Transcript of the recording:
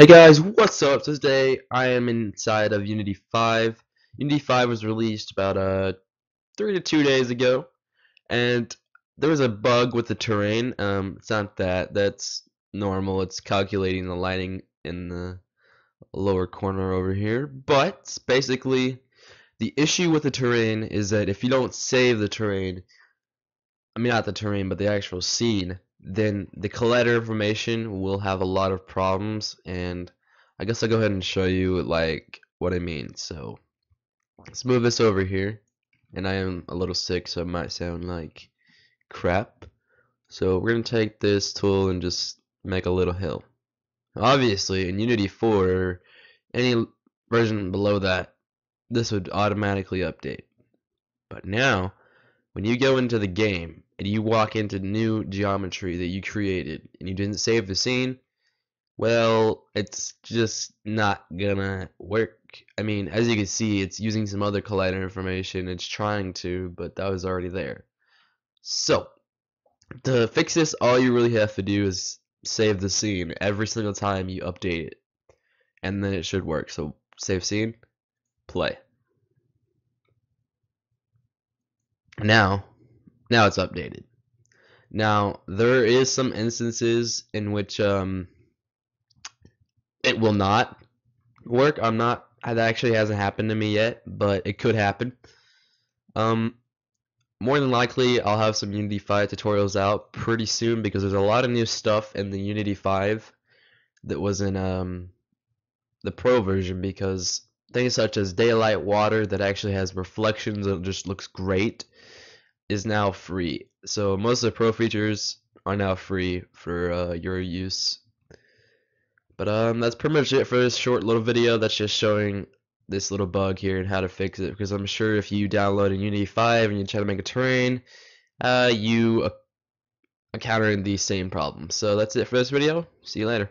Hey guys, what's up? Today I am inside of Unity 5. Unity 5 was released about uh three to two days ago, and there was a bug with the terrain. Um, it's not that. That's normal. It's calculating the lighting in the lower corner over here. But basically, the issue with the terrain is that if you don't save the terrain, I mean not the terrain, but the actual scene, then the collider information will have a lot of problems and I guess I'll go ahead and show you like what I mean. So let's move this over here and I am a little sick so it might sound like crap. So we're gonna take this tool and just make a little hill. Obviously in Unity 4 or any version below that this would automatically update. But now when you go into the game and you walk into new geometry that you created and you didn't save the scene, well, it's just not gonna work. I mean, as you can see, it's using some other collider information. It's trying to, but that was already there. So, to fix this, all you really have to do is save the scene every single time you update it. And then it should work. So, save scene, play. Now, now it's updated. Now, there is some instances in which um, it will not work. I'm not, that actually hasn't happened to me yet, but it could happen. Um, more than likely, I'll have some Unity 5 tutorials out pretty soon because there's a lot of new stuff in the Unity 5 that was in um, the Pro version because things such as daylight water that actually has reflections and just looks great is now free. So most of the pro features are now free for uh, your use. But um, that's pretty much it for this short little video that's just showing this little bug here and how to fix it because I'm sure if you download in Unity 5 and you try to make a terrain uh, you encounter the same problem. So that's it for this video. See you later.